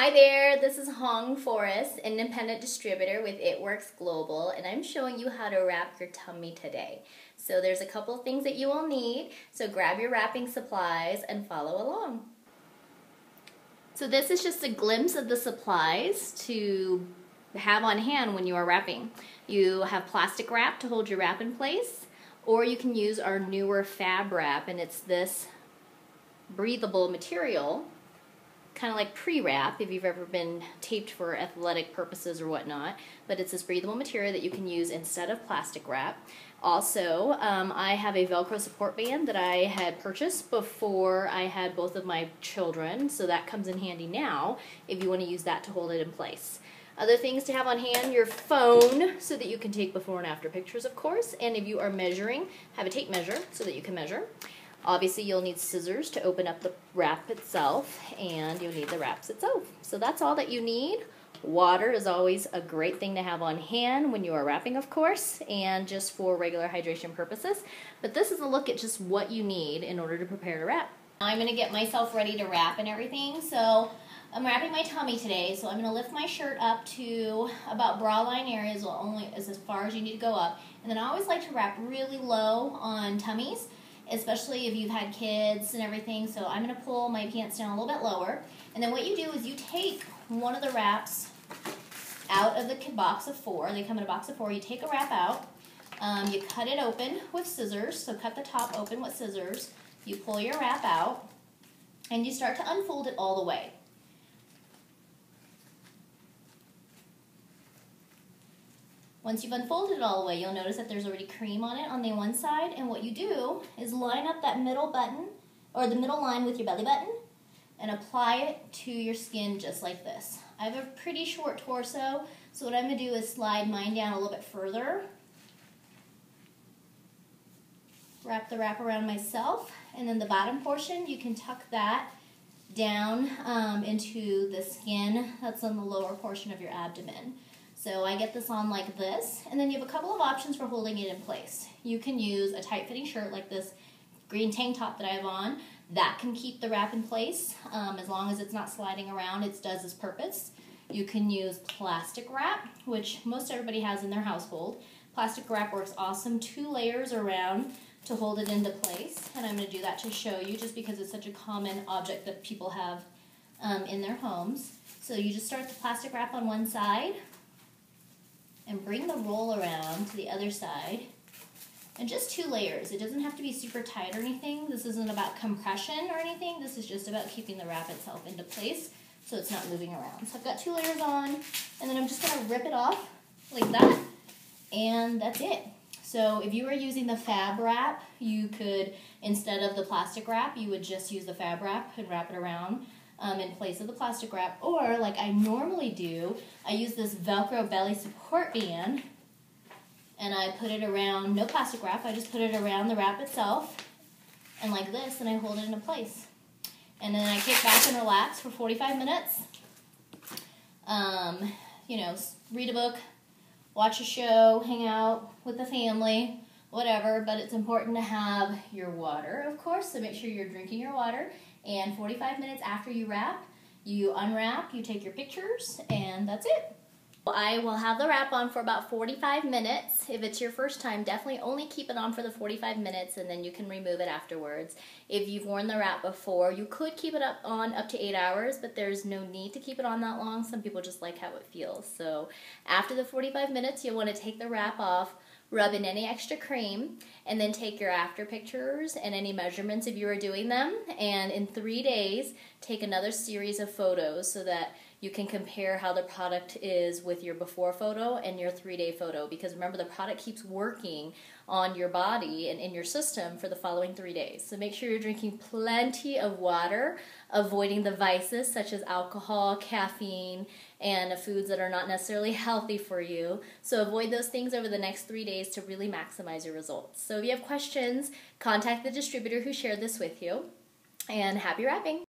Hi there, this is Huong Forrest, independent distributor with It Works Global, and I'm showing you how to wrap your tummy today. So there's a couple things that you will need, so grab your wrapping supplies and follow along. So this is just a glimpse of the supplies to have on hand when you are wrapping. You have plastic wrap to hold your wrap in place, or you can use our newer fab wrap, and it's this breathable material kind of like pre-wrap if you've ever been taped for athletic purposes or whatnot but it's this breathable material that you can use instead of plastic wrap also um, i have a velcro support band that i had purchased before i had both of my children so that comes in handy now if you want to use that to hold it in place other things to have on hand, your phone, so that you can take before and after pictures, of course. And if you are measuring, have a tape measure so that you can measure. Obviously, you'll need scissors to open up the wrap itself, and you'll need the wraps itself. So that's all that you need. Water is always a great thing to have on hand when you are wrapping, of course, and just for regular hydration purposes. But this is a look at just what you need in order to prepare to wrap. I'm going to get myself ready to wrap and everything, so I'm wrapping my tummy today, so I'm going to lift my shirt up to about bra line areas, only as far as you need to go up. And then I always like to wrap really low on tummies especially if you've had kids and everything. So I'm going to pull my pants down a little bit lower. And then what you do is you take one of the wraps out of the box of four. They come in a box of four. You take a wrap out. Um, you cut it open with scissors. So cut the top open with scissors. You pull your wrap out. And you start to unfold it all the way. Once you've unfolded it all the way, you'll notice that there's already cream on it on the one side, and what you do is line up that middle button, or the middle line with your belly button, and apply it to your skin just like this. I have a pretty short torso, so what I'm going to do is slide mine down a little bit further, wrap the wrap around myself, and then the bottom portion, you can tuck that down um, into the skin that's on the lower portion of your abdomen. So I get this on like this, and then you have a couple of options for holding it in place. You can use a tight fitting shirt like this green tank top that I have on. That can keep the wrap in place um, as long as it's not sliding around. It does its purpose. You can use plastic wrap, which most everybody has in their household. Plastic wrap works awesome. Two layers around to hold it into place. And I'm going to do that to show you just because it's such a common object that people have um, in their homes. So you just start the plastic wrap on one side, and bring the roll around to the other side. And just two layers. It doesn't have to be super tight or anything. This isn't about compression or anything. This is just about keeping the wrap itself into place so it's not moving around. So I've got two layers on, and then I'm just to rip it off like that, and that's it. So if you were using the fab wrap, you could, instead of the plastic wrap, you would just use the fab wrap and wrap it around um, in place of the plastic wrap. Or, like I normally do, I use this Velcro belly support band and I put it around, no plastic wrap, I just put it around the wrap itself and like this and I hold it into place. And then I kick back and relax for 45 minutes. Um, you know, read a book, watch a show, hang out with the family, whatever, but it's important to have your water, of course, so make sure you're drinking your water and 45 minutes after you wrap, you unwrap, you take your pictures, and that's it. I will have the wrap on for about 45 minutes. If it's your first time, definitely only keep it on for the 45 minutes and then you can remove it afterwards. If you've worn the wrap before, you could keep it up on up to 8 hours, but there's no need to keep it on that long. Some people just like how it feels. So after the 45 minutes, you'll want to take the wrap off, rub in any extra cream, and then take your after pictures and any measurements if you are doing them. And in three days, take another series of photos so that you can compare how the product is with your before photo and your three day photo because remember the product keeps working on your body and in your system for the following three days. So make sure you're drinking plenty of water, avoiding the vices such as alcohol, caffeine, and foods that are not necessarily healthy for you. So avoid those things over the next three days to really maximize your results. So if you have questions, contact the distributor who shared this with you. And happy wrapping!